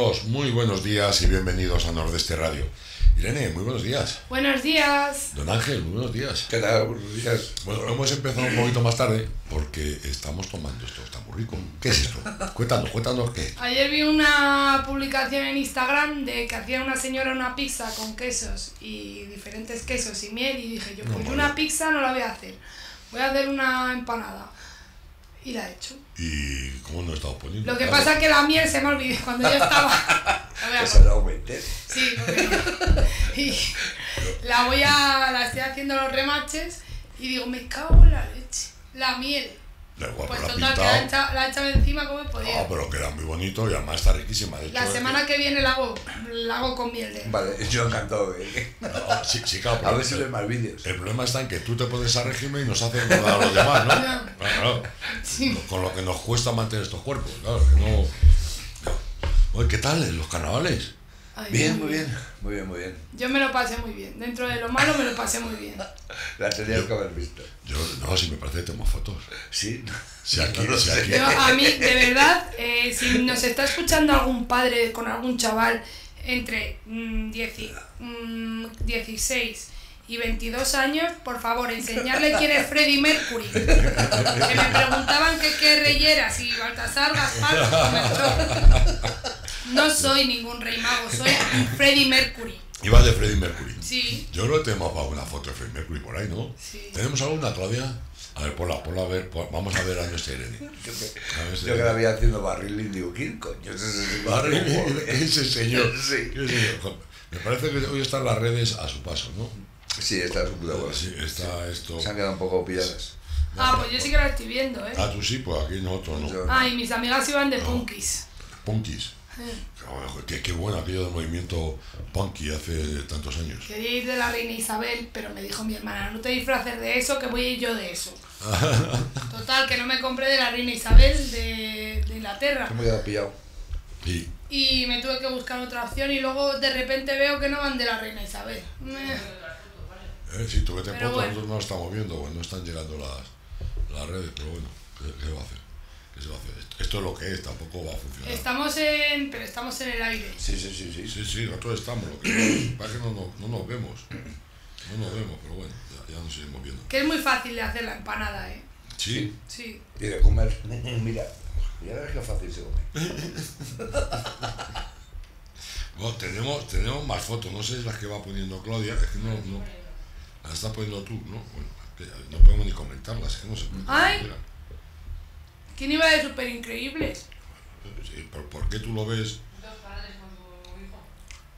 Amigos, muy buenos días y bienvenidos a Nordeste Radio. Irene, muy buenos días. Buenos días. Don Ángel, muy buenos días. ¿Qué tal? Buenos días. Bueno, hemos empezado un poquito más tarde porque estamos tomando esto, está muy rico. ¿Qué es esto? Cuéntanos, cuéntanos qué. Ayer vi una publicación en Instagram de que hacía una señora una pizza con quesos y diferentes quesos y miel y dije yo, No, pues yo una pizza no la voy a hacer. Voy a hacer una empanada. Y la he hecho. ¿Y cómo nos estamos poniendo? Lo que Claro. pasa es que la miel se me olvidó cuando yo estaba. Esa la aumenté. Sí, porque- y la voy a. La estoy haciendo los remaches y digo, me cago en la leche. La miel. Da igual, Pues la total, que la he echado- la he echado encima como he podido. Ah, pero queda muy bonito y además está riquísima. De hecho, La es semana que- que viene la hago, la hago con miel de. Vale, yo encantado de No, sí, sí, claro, A pero- ver si ves más vídeos. El problema está en que tú te pones a régimen y nos haces engordar a los demás, ¿no? No. Claro, claro. Sí. Con lo que nos cuesta mantener estos cuerpos, claro, que no... Oye, ¿qué tal los carnavales? Ay, Bien, muy bien. Muy bien, muy bien. Yo me lo pasé muy bien. Dentro de lo malo me lo pasé muy bien. La tenías que haber visto. Yo, no, si me parece que tengo fotos. Sí. Si aquí, No si aquí... Yo, a mí, de verdad, eh, si nos está escuchando algún padre con algún chaval entre mm, 10 y- mm, 16 y 22 años, por favor, enseñarle quién es Freddie Mercury. Que me preguntaban que qué rey era, si Baltasar, Gaspar o Melchor. No soy ningún rey mago, soy Freddie Mercury. Ibas de Freddie Mercury. Sí, Yo no tenemos alguna foto de Freddie Mercury por ahí, ¿no? sí. ¿Tenemos alguna, Claudia? A ver, ponla, ponla a ver. pon- vamos a ver a nuestra Irene. A ver si- Yo que la había haciendo barril y digo, ¿quién coño? Ese es ese señor. Sí. Ese señor. Me parece que hoy están las redes a su paso, ¿no? Sí, está su puta bola. Sí, está esto. Se han quedado un poco pilladas. Ah, pues yo sí que la estoy viendo, ¿eh? Ah, tú sí, pues aquí nosotros no. Yo- Ah, y mis amigas iban de punkis. Punkis. Oh, Qué, qué bueno aquello del movimiento punky hace tantos años. Quería ir de la reina Isabel, pero me dijo mi hermana, no te disfraces de eso, que voy a ir yo de eso. Total, que no me compré de la reina Isabel de, de Inglaterra. Me ha quedado pillado. Y Y me tuve que buscar otra opción y luego de repente veo que no van de la reina Isabel. Eh, eh, si tú vete Pero fotos, bueno. nosotros no lo estamos viendo, pues no están llegando las, las redes, pero bueno, ¿qué, qué va a hacer? Esto, es lo que es, tampoco va a funcionar. Estamos en... pero estamos en el aire. Sí, sí, sí, sí. Sí, sí, nosotros estamos, lo que pasa es que no, no, no nos vemos. No nos vemos, pero bueno, ya, ya nos seguimos viendo. Que es muy fácil de hacer la empanada, ¿eh? Sí, Sí. Y de comer. Mira, ya ves qué fácil se come. Bueno, tenemos, tenemos más fotos, no sé si las que va poniendo Claudia, es que no, no las estás poniendo tú, ¿no? Bueno, no podemos ni comentarlas, es que no se puede. Ay. Mira, ¿Quién iba de súper increíble? sí, ¿por, por qué tú lo ves?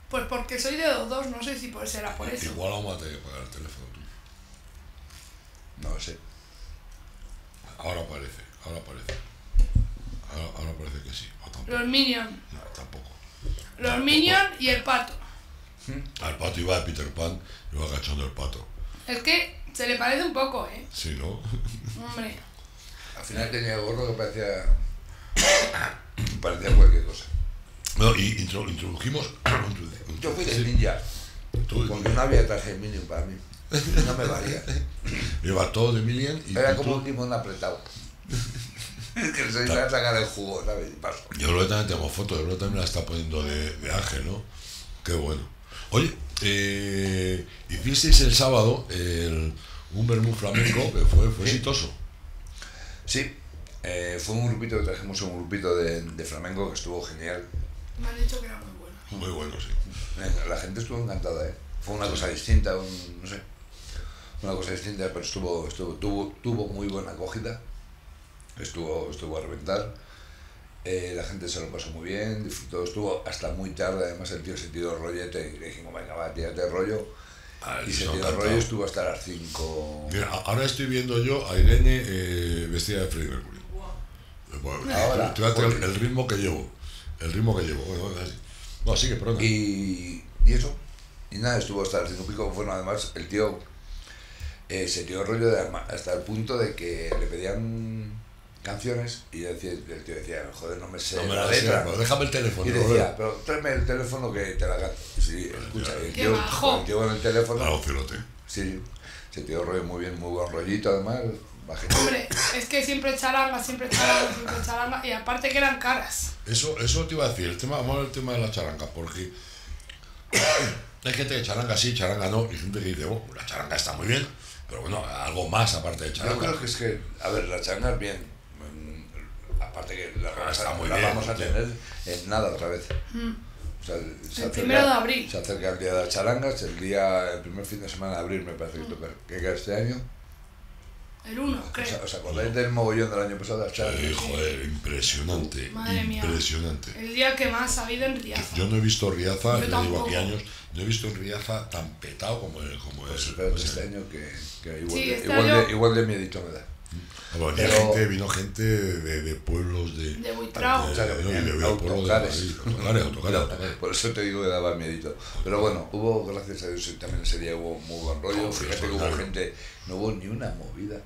Pues porque soy de los dos, no sé si será por eso. Igual vamos a tener que pagar el teléfono tú. No lo sé. Ahora parece, ahora parece. Ahora, ahora parece que sí. Los Minions. No, tampoco. Los Tampoco. Minions y el pato. Al pato iba de Peter Pan, iba agachando el pato. Es que se le parece un poco, ¿eh? Sí, ¿no? Hombre. Al final tenía gorro que parecía. parecía cualquier cosa. No, y intro- introdujimos. Yo fui de ninja. Porque no había traje Minion para mí. No me valía. Iba todo de Million y, Era como un timón apretado. que se iba a sacar el jugo, ¿sabes? Y paso. Yo luego también tengo fotos, yo luego también la está poniendo de, de Ángel, ¿no? Qué bueno. Oye, eh, hicisteis el sábado el, un vermú flamenco que fue, fue exitoso. Sí, eh, fue un grupito que trajimos un grupito de, de flamenco que estuvo genial. Me han dicho que era muy bueno. Muy bueno, sí. La gente estuvo encantada, ¿eh? Fue una cosa distinta, un- no sé, una cosa distinta, pero estuvo, estuvo, tuvo, tuvo muy buena acogida, estuvo, estuvo a reventar, Eh, la gente se lo pasó muy bien, disfrutó, estuvo hasta muy tarde, además el tío se tiró rollete y le dijimos, venga, va, tírate rollo, Y se tiró rollo, estuvo hasta las 5. Mira, a- ahora estoy viendo yo a Irene eh, vestida de Freddie Mercury. Bueno, Ahora, tú- tú fíjate el, ritmo que llevo. El ritmo que llevo. Bueno, bueno, así. No, sigue, perdona. Y, y eso, y nada, estuvo hasta las 5 y pico. Bueno, además, el tío eh, se tiró rollo de, hasta el punto de que le pedían canciones y decía, el tío decía, joder, no me sé no me la letra. déjame el teléfono. y decía, pero tráeme el teléfono que te la canto. Y Sí, escucha, el tío, el tío con el teléfono, Para un cerote. sí, se tiró rollo muy bien, muy buen rollito además. Hombre, es que siempre charanga, siempre charanga, siempre charanga. Y aparte que eran caras. Eso, eso te iba a decir, el tema, vamos al tema de la charanga, porque hay gente que charanga sí, charanga no, y gente que dice, bueno, la charanga está muy bien, pero bueno, algo más aparte de Yo charanga. creo que es que, a ver, la changa es bien. Mm, Aparte que la, vamos está muy la bien, vamos a tener en nada otra vez. O sea, se El primero de abril. Se acerca el día de las charangas, el día, el primer fin de semana de abril me parece que toca, que queda este año. El 1, O creo. sea, ¿Os acordáis del mogollón del año pasado de las charangas? Eh, joder, impresionante, Madre mía. impresionante. El día que más ha habido en Riaza. Yo no he visto Riaza, Yo digo aquí años, no he visto en Riaza tan petado como, el- como Pues es. espérate este año que, que igual, Sí, de, este igual, año- de, igual de miedito me da. Bueno, Pero- gente, vino gente de, de pueblos de. De Buitrao. Por eso te digo que daba miedito. Pero bueno, hubo, gracias a Dios, también ese día hubo muy buen rollo. Fíjate que hubo gente, no hubo ni una movida.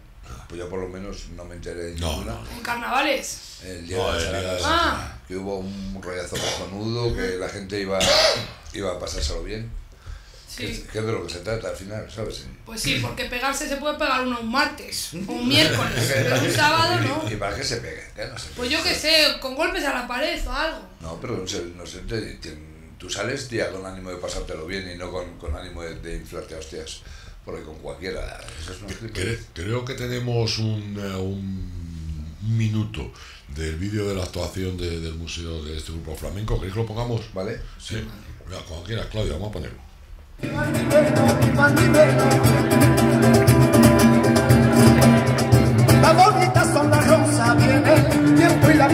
Pues yo por lo menos no me enteré de No, ninguna. no, En carnavales. El día No, de las Ah. que hubo un rollazo cojonudo, que la gente iba, iba a pasárselo bien. Que, Sí. que es de lo que se trata al final, ¿sabes? Pues sí, porque pegarse se puede pegar uno un martes o un miércoles, pero un sábado no. ¿Y para qué se no se Pues yo qué sé, con golpes a la pared o algo. No, pero no sé, no sé, te- te- tú sales tía con ánimo de pasártelo bien y no con, con ánimo de, de inflarte a hostias. Porque con cualquiera, eso es una Cre- gilipollez. creo que tenemos un, eh, un, minuto del vídeo de la actuación de- del museo de este grupo flamenco. ¿Queréis que lo pongamos? ¿Vale? Sí. Mira, cuando quieras, Claudia, vamos a ponerlo. Las bonitas son las rosas, viene tiempo y la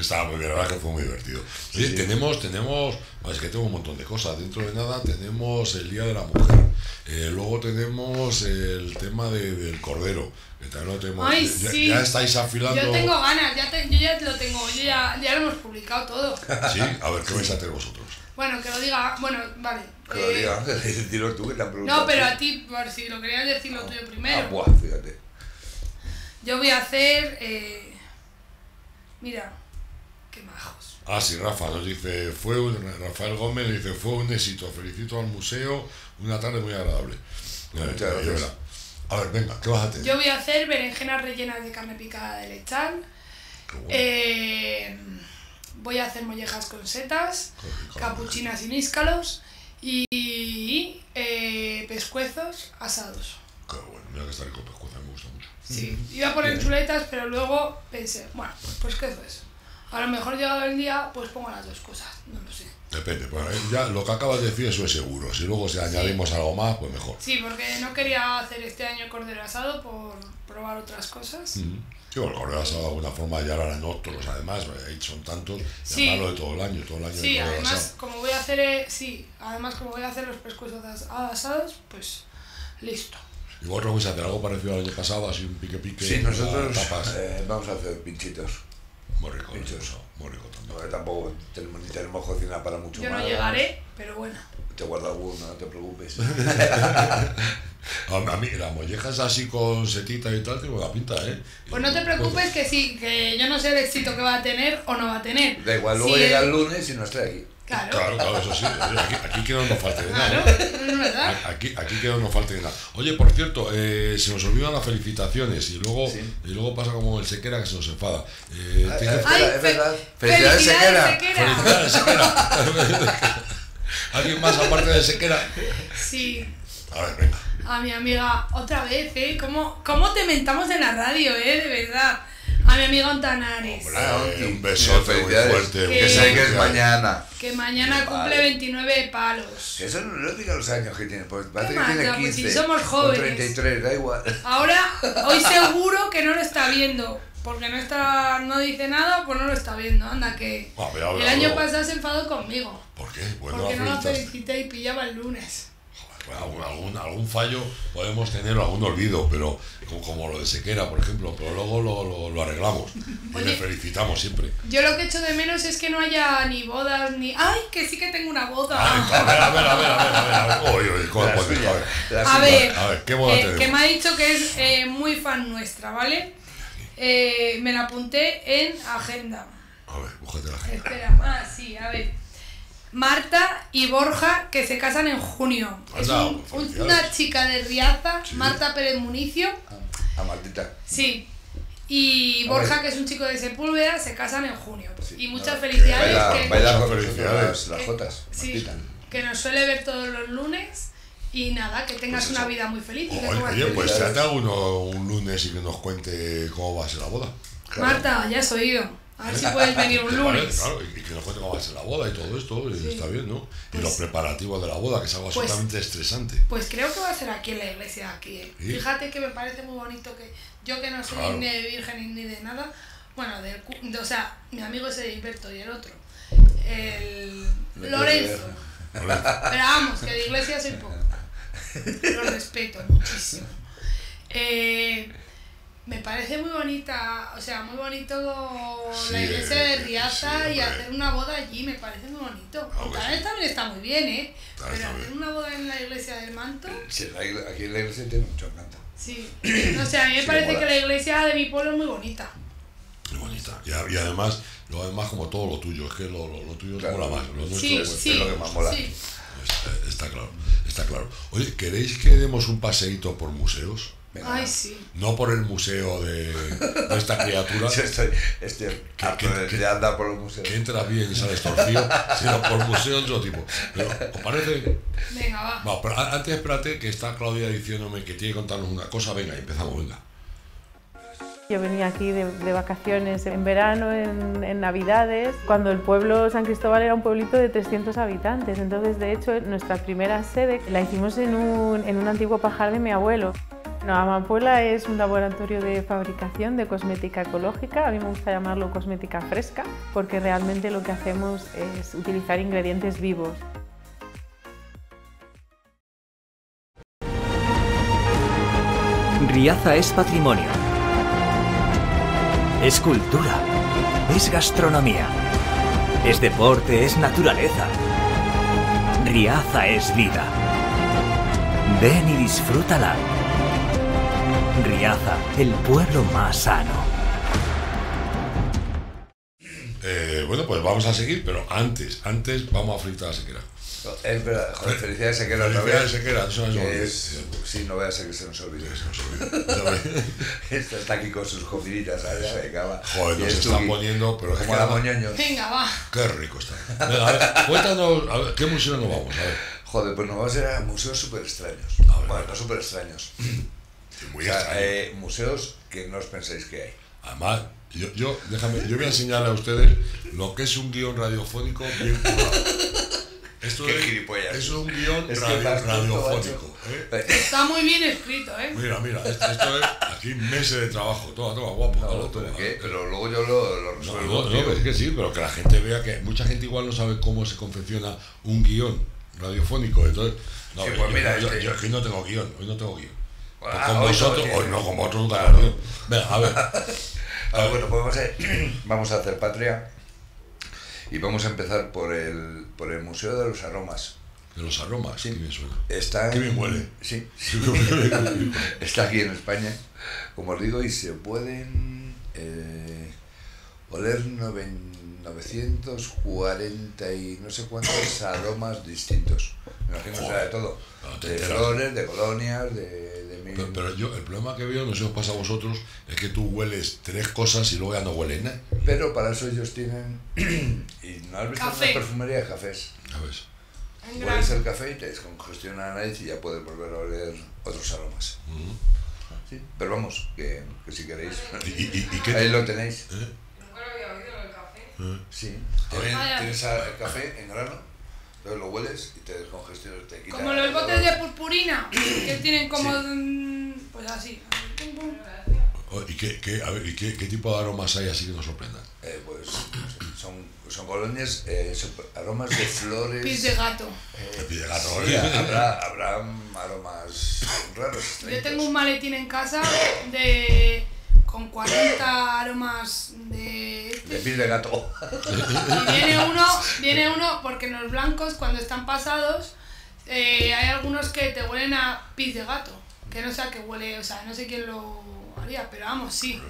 Estaba muy bien, la verdad que fue muy divertido. Oye, tenemos, tenemos, es que tengo un montón de cosas. Dentro de nada tenemos el Día de la Mujer. Eh, luego tenemos el tema de- del Cordero. Que también lo tenemos. Ay, ya, sí. ya estáis afilando. Yo tengo ganas, ya te- yo ya lo tengo, yo ya, ya lo hemos publicado todo. Sí, a ver, ¿qué vais a hacer vosotros? Bueno, que lo diga, bueno, vale. Que lo eh, diga Ángel, dilo tú que te han preguntado. No, pero a ti, por si lo querías decir lo tuyo Ah, primero. buah, fíjate. Yo voy a hacer. Eh, mira, qué majos. Ah, sí, Rafa nos dice, fue un, Rafael Gómez nos dice, fue un éxito, felicito al museo, una tarde muy agradable. Eh, Muchas eh, gracias. verdad. A ver, venga, ¿qué vas a hacer? Yo voy a hacer berenjenas rellenas de carne picada de lechal. Bueno. Eh, voy a hacer mollejas con setas, capuchinas y níscalos y eh, pescuezos asados. Qué bueno, mira que está rico pescuezo, me gusta mucho. Sí, iba a poner Bien. chuletas, pero luego pensé, bueno, pues qué es. A lo mejor llegado el día, pues pongo las dos cosas, no lo sé. Depende, pues eh, ya lo que acabas de decir, eso es seguro. Si luego si añadimos algo más, pues mejor. Sí, porque no quería hacer este año cordero asado por probar otras cosas. Ujú. Sí, bueno, el cordero asado de alguna forma ya lo harán otros, además, eh, son tantos, Sí. llamarlo de todo el año, todo el año Sí, cordero además, asado. como voy a hacer, eh, sí, además como voy a hacer los pescuezos as- asados, pues listo. Y vosotros vais a hacer algo parecido al año pasado, así un pique-pique. Sí, con nosotros tapas. eh, vamos a hacer pinchitos. Muy rico, muy rico también. No, que tampoco tenemos, ni tenemos cocina para mucho Yo más. no llegaré, pero bueno. Te guardo alguno, no te preocupes. A, mí, las mollejas así con setita y tal, tiene buena pinta, ¿eh? Pues no te preocupes que sí, que yo no sé el éxito que va a tener o no va a tener. Da igual, luego Sí, llega eh, el lunes y no estoy aquí. Claro, Claro, claro, eso sí. oye, Aquí, aquí que no nos falte de nada. claro, ¿eh? es verdad. Aquí, aquí que no nos falte de nada. Oye, por cierto, eh, se nos olvidan las felicitaciones y luego, Sí. y luego pasa como el sequera que se nos enfada. Eh, Ay, es fe- verdad. Felicidades, felicidades, Sequera. Sequera. Felicidades, Sequera. ¿Alguien más aparte de Sequera? Sí, A ver, venga. a mi amiga, otra vez, ¿eh? ¿Cómo, ¿Cómo te mentamos en la radio, eh? De verdad. A mi amigo Antanares, Hombre, Eh, un besote muy fuerte, Que Que sé que es mañana. que mañana Vale. cumple 29 palos. Que eso no, no diga los años que tiene, pues parece que más tiene da? Pues 15. si somos o jóvenes. 33, da igual. Ahora, hoy seguro que no lo está viendo. Porque no está, no dice nada, pues no lo está viendo. Anda, que habla el año pasado se enfadó conmigo. ¿Por qué? Pues Porque no la lo felicité y pillaba el lunes. Algún, algún, algún fallo podemos tener, algún olvido, pero como, como lo de Sequera, por ejemplo, pero luego lo, lo, lo arreglamos y Oye. le felicitamos siempre. Yo lo que echo de menos es que no haya ni bodas ni. ¡Ay, que sí que tengo una boda! Ay, a ver, a ver, a ver, a ver, a ver, a ver. A ver. A ver, ver, ¿qué boda eh, que me ha dicho que es eh, muy fan nuestra, ¿vale? Eh, me la apunté en agenda. A ver, búscate la gente. Espera, ah, sí, a ver. Marta y Borja que se casan en junio. Es un- pues una chica de Riaza, Sí. Marta Pérez Municio, A Martita. sí. Y Borja, que es un chico de Sepúlveda, se casan en junio. Sí, Y muchas felicidades. Baila, que, baila con Felicidades. las, jotas. sí, Martita. que nos suele ver todos los lunes. Y nada, que tengas Pues una vida muy feliz. y que Oye, oye, pues trata uno un lunes y que nos cuente cómo va a ser la boda. Claro. Marta, ya has oído. A ver si puedes venir un lunes. Claro, y que nos cuente cómo va a ser la boda y todo esto, y Sí. está bien, ¿no? Y Pues- los preparativos de la boda, que es algo Pues- absolutamente estresante. Pues creo que va a ser aquí en la iglesia, aquí. eh. ¿Sí? Fíjate que me parece muy bonito que yo que no soy Claro. ni de virgen ni de nada, bueno, del cu- de- o sea, mi amigo es Edilberto y el otro, el Lorenzo. Pero vamos, que de iglesia soy poco. Lo respeto muchísimo. Eh, me parece muy bonita, o sea, muy bonito Sí, la iglesia de eh, Riaza sí, y hacer una boda allí, me parece muy bonito. Ah, pues sí. también está muy bien, ¿eh? Está- Pero hacer bien. una boda en la iglesia del manto, Sí, la aquí en la iglesia tiene mucho encanto. sí. No sé, a mí me Sí, parece que la iglesia de mi pueblo es muy bonita. Muy bonita. Y, y además, lo demás como todo lo tuyo, es que lo, lo, lo tuyo Claro. mola más. Lo nuestro, Sí, pues, sí, es lo que más mola. sí. pues, está claro, está claro. Oye, ¿queréis que demos un paseíto por museos? Venga, Ay, sí. No por el museo de, de esta criatura Yo estoy, estoy que- de, que- de andar por los museos. que entra bien y sale torcido, sino por museos de otro tipo. Pero, ¿os parece? Venga, va. Va, pero a- antes espérate que está Claudia diciéndome que tiene que contarnos una cosa. Venga, empezamos, venga. Yo venía aquí de, de vacaciones en verano, en, en Navidades, cuando el pueblo San Cristóbal era un pueblito de 300 habitantes. Entonces, de hecho, nuestra primera sede la hicimos en un, en un antiguo pajar de mi abuelo. No, Amapola es un laboratorio de fabricación de cosmética ecológica, a mí me gusta llamarlo cosmética fresca, porque realmente lo que hacemos es utilizar ingredientes vivos. Riaza es patrimonio. Es cultura. Es gastronomía. Es deporte, es naturaleza. Riaza es vida. Ven y disfrútala. Riaza, el pueblo más sano. Eh, bueno, pues vamos a seguir, pero antes, antes vamos a fritar la sequera. Es verdad, joder, felicidades a que lo Felicidades, me que olvide. es, Sí, no veas que se nos olvide. Se nos. Ya ves. Está, aquí con sus comiditas, ¿sabes? Venga, va. Joder, nos es está Tuki, poniendo, pero es que moñoño. Venga, va. Qué rico está. Venga, a ver, cuéntanos, a ver, ¿qué museo nos vamos? A ver. Joder, pues nos vamos a ir a museos súper extraños. A ver, a Bueno, no súper extraños. Sí, Muy O sea, extraño. eh, museos que no os pensáis que hay. Además, yo, yo, déjame, yo voy a enseñarle a ustedes lo que es un guion radiofónico bien currado. Esto Qué es, gilipollas. es un guion Es radio- radiofónico. ¿eh? Está muy bien escrito, ¿eh? Mira, mira, esto, esto es aquí meses de trabajo. Toma, toma, guapo. No, pero, toma. ¿qué? pero luego yo lo, lo No, resuelvo. no, no, es que sí, pero que la gente vea que mucha gente igual no sabe cómo se confecciona un guion radiofónico. Entonces, no, Sí, yo- pues mira, yo, este- yo, aquí no tengo guion, hoy no tengo guion. Pues Ah, con hoy no vosotros, hoy no, con vosotros Claro. Venga, a ver. Ah, bueno, pues vamos a, vamos a hacer patria y vamos a empezar por el, por el Museo de los Aromas. De los aromas, Sí. bien suena. Está en- bien huele. Sí, está aquí en España, como os digo, y se pueden eh, oler noven- 940 y no sé cuántos aromas distintos. Me imagino que será de todo. No, De enteras. flores, de colonias, de, de mil- Pero, pero yo, el problema que veo, no sé si os pasa a vosotros, es que tú hueles tres cosas y luego ya no hueles nada. Pero para eso ellos tienen... y no has visto Café. una perfumería de cafés. ¿Sabes? En Hueles el café y te descongestiona la nariz y ya puedes volver a oler otros aromas. Sí. Pero vamos, que, que si queréis. ¿Y, y, y qué? Ahí lo tenéis. ¿Eh? Nunca lo había oído el café. ¿Eh? Sí. También Vaya. tienes a- el café en grano, entonces lo hueles y te descongestiona, te quita. Como los botes de purpurina, que tienen como. Sí. Pues así. Oh, ¿Y, qué, qué, a ver, ¿y qué, qué tipo de aromas hay así que nos sorprendan? Eh, pues son, son colonias, eh, son aromas de flores. Pis de gato. eh, pis de gato, sí, habrá, habrá aromas raros. Yo tengo un maletín en casa de. con 40 aromas de. De piel de gato. Y viene uno, viene uno, porque en los blancos, cuando están pasados, eh, hay algunos que te huelen a pis de gato. Que no sé a qué huele, o sea, no sé quién lo haría, pero vamos, sí.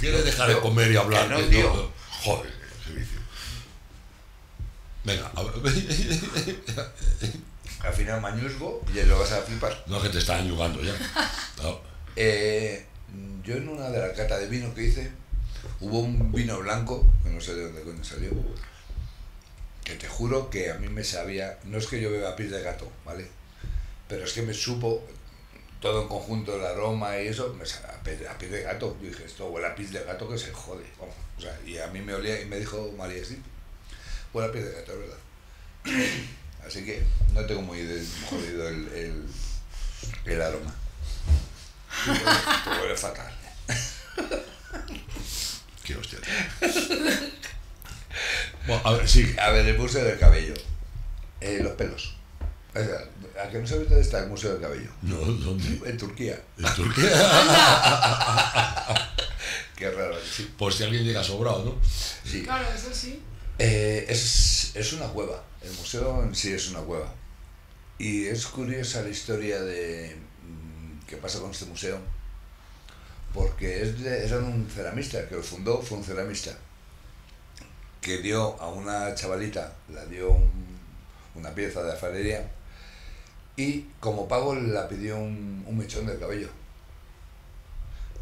¿Quieres dejar de comer y hablar? No, tío. Joder, qué vicio. Venga, a ver. Al final mañusgo y lo vas a flipar. No, que te están ayudando ya. No. Eh, yo en una de las catas de vino que hice, hubo un vino blanco, que no sé de dónde coño salió, que te juro que a mí me sabía, no es que yo beba pis de gato, ¿vale? Pero es que me supo todo en conjunto, el aroma y eso, me sabía a pis, a pis de gato. Yo dije, esto huele a pis de gato que se jode. vamos. O sea, y a mí me olía y me dijo María, sí, huele a pis de gato, es verdad. Así que no tengo muy jodido el, el, el aroma. Huele fatal. Qué hostia. tío. Bueno, a ver, sigue. A ver, el Museo del Cabello. Eh, los pelos. O sea, ¿A que no sabes dónde está el Museo del Cabello? No, ¿dónde? En Turquía. En Turquía. Qué raro, sí. Por si alguien llega sobrado, ¿no? sí. Claro, eso sí. Eh, es, es una cueva. El museo en sí es una cueva. Y es curiosa la historia de mm, qué pasa con este museo. Porque es de, era un ceramista, que lo fundó fue un ceramista. Que dio a una chavalita, la dio un- una pieza de alfarería. Y como pago la pidió un, un mechón de cabello.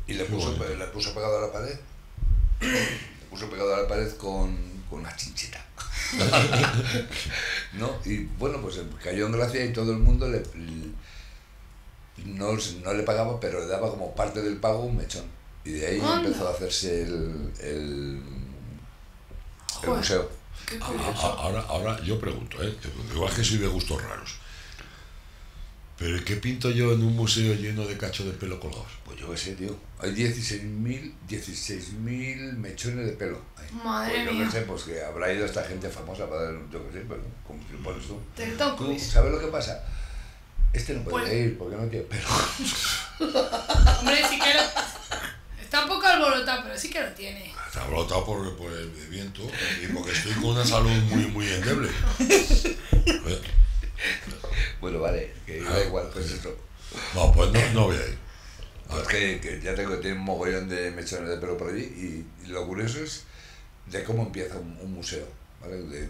Y le puso, le puso pegado a la pared le puso pegado a la pared con, con una chincheta. ¿No? Y bueno, pues cayó en gracia y todo el mundo le, le- no, no le pagaba, pero le daba como parte del pago un mechón. Y de ahí Anda. empezó a hacerse el, el, el museo. Qué A- curioso. a- Ahora, ahora yo pregunto, ¿eh? Igual que soy de gustos raros. Pero ¿qué pinto yo en un museo lleno de cachos de pelo colgados? Pues yo qué sé, tío. Hay 16.000 16.000 mechones de pelo. ahí. Madre pues yo mía. qué sé, pues que habrá ido esta gente famosa para dar, yo qué sé, pero como si lo pones tú. Del Tom ¿Tú Cruise. sabes lo que pasa? Este no puede Pues- ir porque no tiene pelo. Hombre, sí que lo... Está un poco alborotado, pero sí que lo tiene. Está brotado por, por el viento y porque estoy con una salud muy, muy endeble. Bueno, vale, que da igual, pues eso. No, pues no, no voy a ir. A Es que, que ya tengo que tiene un mogollón de mechones de pelo por allí y, y lo curioso es de cómo empieza un, un museo, ¿vale? De-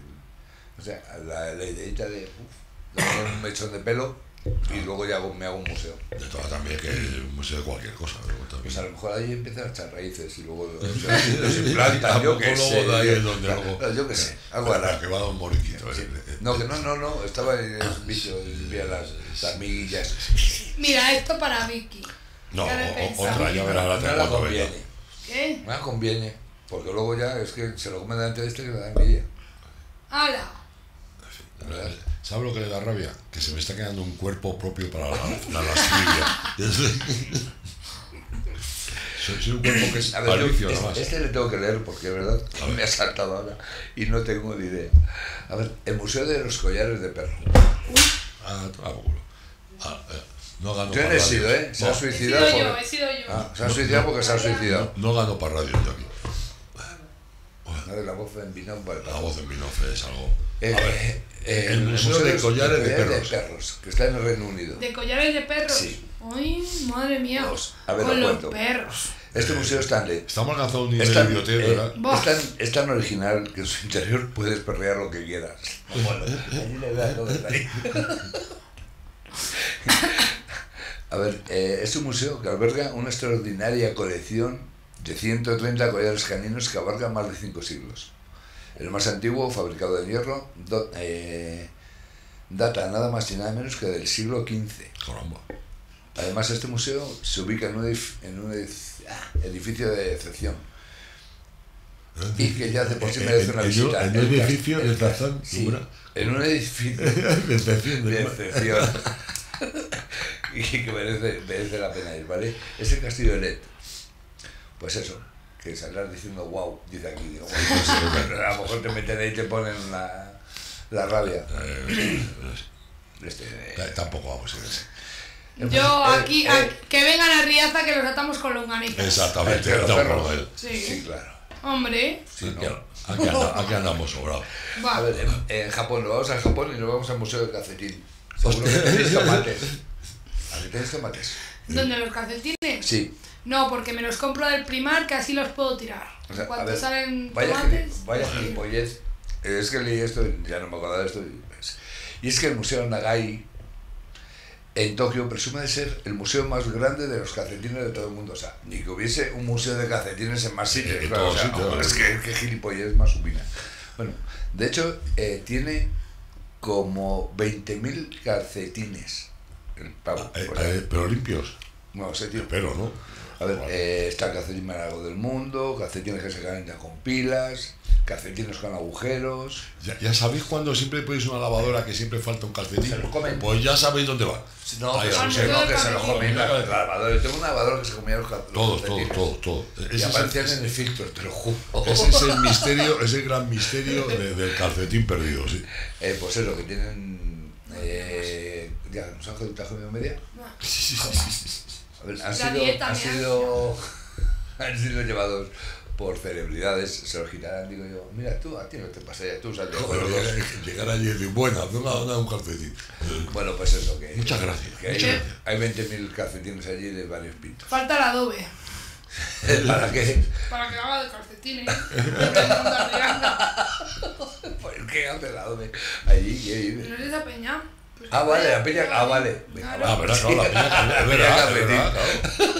o sea, la, la ideita de, uf, de un mechón de pelo y luego ya hago- me hago un museo. de todas también que un museo de cualquier cosa. Pues a lo mejor ahí empiezan a echar raíces y luego los, los implantan, yo luego sé. de ahí es donde luego- No, yo qué sé, algo Para hará. que va a un moriquito. Sí. eh, eh. No, que no, no, no, estaba en el bicho, limpiar las, las miguillas. Mira, esto para Vicky. No, o- o- otra, ya verás la No otra la conviene, ¿Qué? no la conviene, porque luego ya es que se lo comen delante de este que le da envidia. ¡Hala! ¿Sabes lo que le da rabia? Que se me está quedando un cuerpo propio para la, la lascivia. soy, soy un cuerpo que es A ver, yo- es- más. este le tengo que leer porque, ¿verdad? Me ha saltado ahora y no tengo ni idea. A ver, el Museo de los Collares de Perro. Ah, culo. Ah, eh, no gano Yo no he sido, ¿eh? Se ha No, He sido suicidado. yo, porque- he sido yo. Ah, se ha suicidado porque se ha suicidado. no gano para radio yo aquí. A ver, la voz en el La voz en Binofe es algo. Eh, ver, eh, el Museo de Collares de Perros. que está en el Reino Unido. ¿De collares de perros? Sí. ¡Ay, madre mía! Dos. A ver, Con lo los perros. Este museo es tan, de- estamos alcanzando un nivel de idiotez, eh, ¿verdad? Es tan- es tan original que en su interior puedes perrear lo que quieras. Bueno, allí le da todo. A ver, eh, es un museo que alberga una extraordinaria colección de 130 collares caninos que abarcan más de 5 siglos. El más antiguo, fabricado en hierro, do- eh, data nada más y nada menos que del siglo XV. Caramba. Además, este museo se ubica en un, edif- en un edif- ah, edificio de excepción. Y que ya de por sí En- merece en- una visita. en un edificio de Sí, ¿segura? en un edificio De excepción, de- de excepción. y que merece, merece la pena ir, ¿vale? Es el castillo de Led. Pues eso, que saldrás diciendo wow, dice aquí. Digo, pues, a lo mejor te meten ahí y te ponen la, la rabia. Eh, Este, eh, Tampoco vamos a ir ese. Yo Eh, aquí, eh. a- que vengan a Riaza que los atamos con longaniza. Exactamente, Pero, estamos pero- con él. Sí. Sí, claro. Hombre, Sí, Aquí, no. aquí anda- aquí andamos sobrados. va. A ver, en, en Japón, nos vamos a Japón y nos vamos al Museo de Calcetín. Seguro que tenéis tomates. ¿Aquí tenéis tomates? ¿Dónde los calcetines? Sí. No, porque me los compro del primar que así los puedo tirar. O sea, a Cuando ver, salen vaya, tomates. vaya gilipollez. Eh, Es que leí esto, y ya no me acordaba de esto. Y, es que el Museo Nagai en Tokio presume de ser el museo más grande de los calcetines de todo el mundo. O sea, ni que hubiese un museo de calcetines en más sitios. En claro, o sea, es que, que gilipollez más supina. Bueno, de hecho, eh, tiene como 20.000 calcetines. El pavo. Eh, o sea, eh, pero limpios. no sé, tío. Espero, ¿no? A ver, Bueno. eh, está el calcetín más largo del mundo, calcetines que se calientan con pilas, calcetines con agujeros. Ya, ya sabéis cuando siempre ponéis una lavadora que siempre falta un calcetín. Se lo comen. Pues ya sabéis dónde va. No, Ahí, que, al se, no, que se lo comen la, la lavadora. Yo tengo una lavadora que se comía los, cal- los Todos, todos, calcetines. todos, todos. Y Ese, aparecían es, en el filtro, te lo juro. ese es el misterio, ese gran misterio de- del calcetín perdido, sí. Eh, pues eso, que tienen... Eh, ya, ¿nos han comido media? Ver, han La sido, han, sido, han sido llevados por celebridades, se los quitarán, digo yo, mira tú, a ti no te pasa ya, tú sal de juego. que- Llegar allí y decir, venga, dame un calcetín. Bueno, pues eso, que... Muchas gracias, que hay, muchas gracias. hay 20.000 calcetines allí de varios pintos. Falta el adobe. ¿Para qué? Para que haga de calcetines. El. ¿Por qué hace la de allí? ¿Qué vive? ¿No es esa peña? Ah, vale, la peña, que ah, vale. Venga. Ah, verdad, claro, la peña, es verdad, es verdad, claro.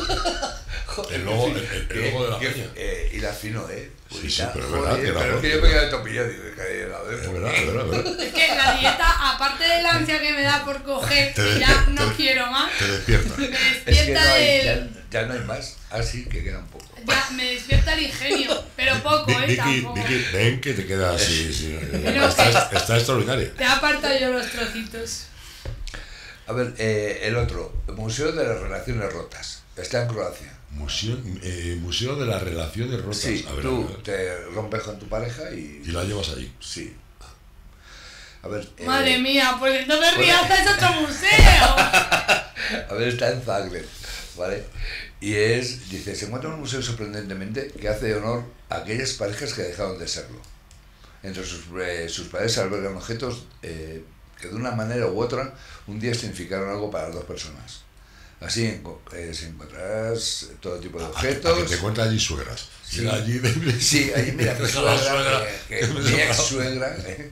Joder, El logo- el- el de la peña. eh, y la fino, ¿eh? Sí, sí, pero es Joder, verdad que la Pero es que yo me quedé topillado, digo, que la de Es verdad, es verdad, es verdad. Es que la dieta, aparte del ansia que me da por coger, ya no quiero más, Te despierta. me despierta hay, ya, no hay más. Así que queda un poco. Ya, me despierta el ingenio, pero poco, ¿eh? Vicky, Tampoco. Vicky, ven que te queda así. sí, está, está extraordinaria. Te aparto yo los trocitos. A ver, eh, el otro, Museo de las Relaciones Rotas. Está en Croacia. Museo, eh, Museo de las Relaciones Rotas. Sí, a ver, tú a ver. te rompes con tu pareja y... Y la llevas allí. Sí. A ver... eh, Madre mía, pues entonces pues- Riaza es otro museo. A ver, está en Zagreb, ¿vale? Y es, dice, se encuentra en un museo sorprendentemente que hace honor a aquellas parejas que dejaron de serlo. Entre sus, eh, sus paredes albergan objetos eh, que de una manera u otra un día significaron algo para las dos personas. Así eh, se encontrarás todo tipo de A, a objetos. que te cuenta allí suegras. Sí. Allí. Sí, mira, mi suegra, suegra. que- que mi ex suegra. eh.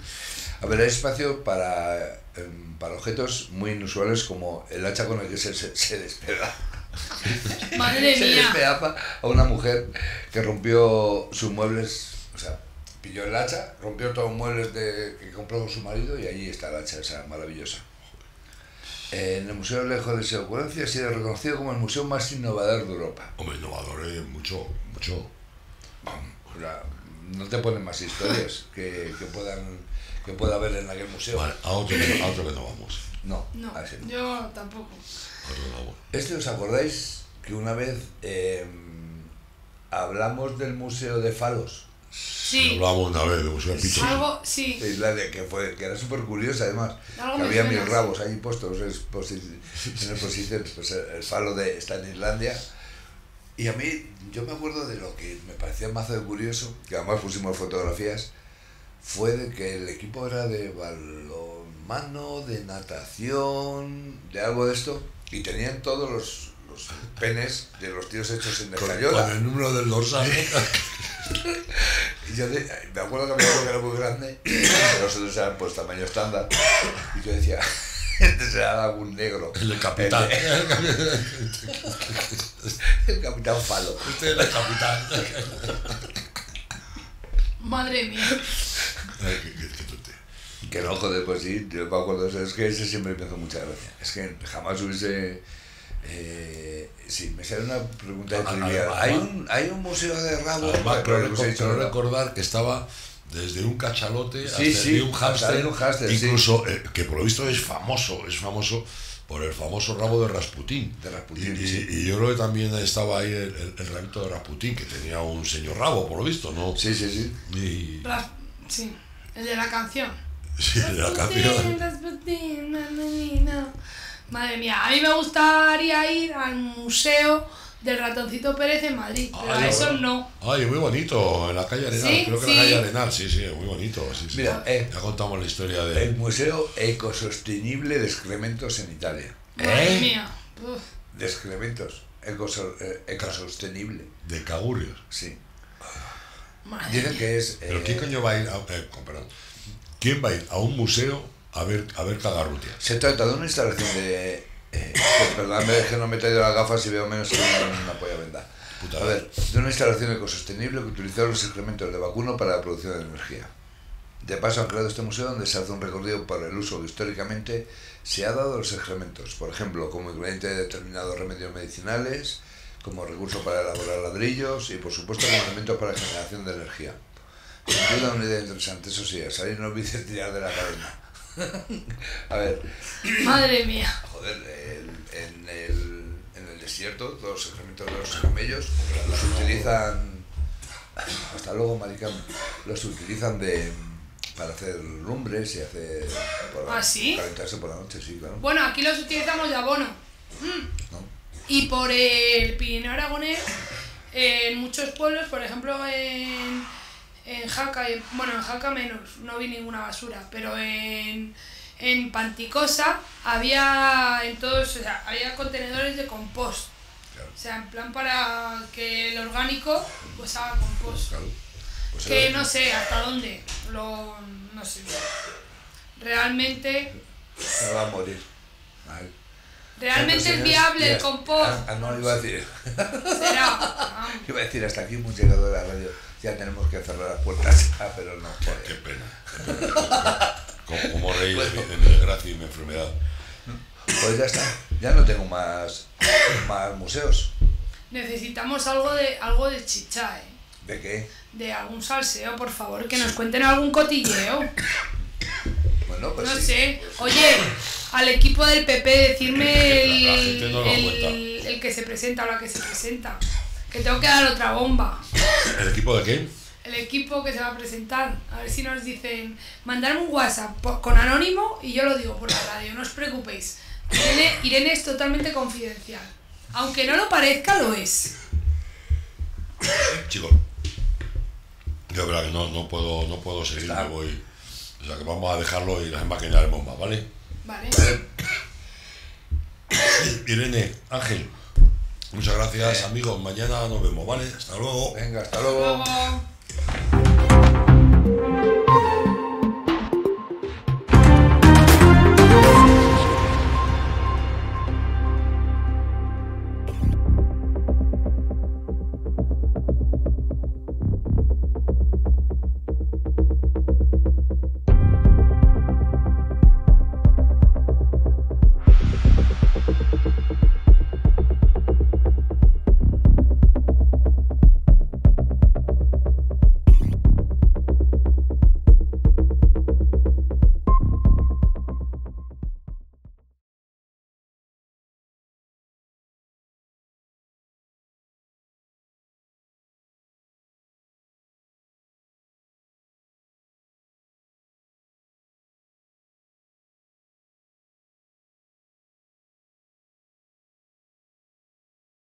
A ver, hay espacio para, em, para objetos muy inusuales como el hacha con el que se, se, se despega. Madre se mía. despedazaba a una mujer que rompió sus muebles, o sea, pilló el hacha, rompió todos los muebles de, que compró con su marido y allí está el hacha esa maravillosa. En el Museo Lejos de ocurrencia ha sido reconocido como el museo más innovador de Europa. Hombre, innovador, eh, mucho, mucho. O sea, no te ponen más historias que, que puedan que pueda haber en aquel museo. Vale, a otro, que, a otro que no vamos. No, No, a ese no. yo tampoco. Este, ¿os acordáis que una vez eh, hablamos del Museo de Falos Sí, Hablábamos una vez de Museo de Pitos. algo, sí. de Islandia? Que, fue, que era súper curioso además. Que había sí. rabos ahí puestos en exposi- en exposiciones. Pues el, el falo de, está en Islandia. Y a mí, yo me acuerdo de lo que me parecía más de curioso, que además pusimos fotografías, fue de que el equipo era de balonmano, de natación, de algo de esto, y tenían todos los, los penes de los tíos hechos en Con, escayola. con el número del dorsal. Y yo de- me acuerdo que había uno que era muy grande, nosotros eran pues tamaño estándar, y yo decía, será algún negro. El capitán. El capitán Falo. Este es el capitán. Madre mía. Ay, qué- qué- qué. Que no, joder, pues sí, yo me acuerdo, es que ese siempre me hizo mucha gracia. Es que jamás hubiese Eh, sí, me sale una pregunta de A- a- trivial. además- ¿Hay un, ¿Hay un museo de rabo? Además, dicho, creo ¿no? recordar que estaba desde un cachalote Sí, hasta sí, un hasta hámster, de un hámster, sí. incluso eh, que por lo visto es famoso, es famoso por el famoso rabo de Rasputín. De Rasputín, y, y- sí. y yo creo que también estaba ahí el, el, el rabito de Rasputín, que tenía un señor rabo, por lo visto, ¿no? Sí, sí, sí. Y, Ras- Sí, el de la canción. sí, de la Rasputín, canción. Rasputín. Madre mía, a mí me gustaría ir al museo del ratoncito Pérez en Madrid, pero Ay, a eso no. Ay, muy bonito, en la calle Arenal, Sí, creo que sí. en la calle Arenal, sí, sí, muy bonito. Sí, sí. Mira, eh, ya contamos la historia de... El Museo Ecosostenible de Excrementos en Italia. Madre ¿Eh? mía. Uf. De excrementos. Ecoso- eh, ecosostenible. de Cagurrios. Sí. Madre Dicen mía. que es. Pero eh, ¿quién coño va a ir a, eh, perdón. ¿Quién va a ir a un museo a ver, a ver cagarrutias? Se trata de una instalación de. Eh, que, perdóname, es que no me he traído las gafas y veo menos que una, una polla venda. Puta A ver, de una instalación ecosostenible que utilizó los excrementos de vacuno para la producción de energía. De paso han creado este museo donde se hace un recorrido por el uso que históricamente se ha dado a los excrementos, por ejemplo, como ingrediente de determinados remedios medicinales, como recurso para elaborar ladrillos y por supuesto como elementos para la generación de energía. Sin duda una idea interesante, eso sí, a salir no olvides tirar de la cadena. a ver, Madre mía. Joder, el- en, el, en el desierto, los excrementos de los camellos los utilizan. Hasta luego, maricam. Los utilizan de para hacer lumbres y hacer. por la- ¿Ah, sí? Calentarse por la noche, sí, claro. Bueno, aquí los utilizamos de abono. ¿no? Y por el Pirineo Aragonés, en muchos pueblos, por ejemplo en, en Jaca, bueno, en Jaca menos, no vi ninguna basura, pero en, en Panticosa había en todos, o sea, había contenedores de compost. Claro. O sea, en plan para que el orgánico pues haga compost. Claro. Pues Que no sé hasta dónde, lo, no sé. Realmente, Se va a morir. Realmente es viable el compost. Ah, ah, no, iba a decir. Será. vamos. Iba a decir, hasta aquí hemos llegado de la radio. Ya tenemos que cerrar las puertas. Ah, pero no. joder. Qué pena. qué pena. De mi desgracia y mi enfermedad. Pues ya está. Ya no tengo más, más museos. Necesitamos algo de algo de chicha, ¿eh? ¿De qué? De algún salseo, por favor, que nos cuenten algún cotilleo. Bueno, pues No sí. sé. Oye, al equipo del PP decirme el, no el, el que se presenta o la que se presenta. Que tengo que dar otra bomba. ¿El equipo de qué? El equipo que se va a presentar. A ver si nos dicen, mandarme un WhatsApp con anónimo y yo lo digo por la radio, no os preocupéis. Irene, Irene es totalmente confidencial. Aunque no lo parezca, lo es. Chicos, yo creo que no, no puedo, no puedo seguir, me voy. O sea que vamos a dejarlo y las máquinas de bomba, ¿vale? Vale. Irene, Ángel, muchas gracias amigos, mañana nos vemos, ¿vale? Hasta luego. Venga, hasta luego. Luego.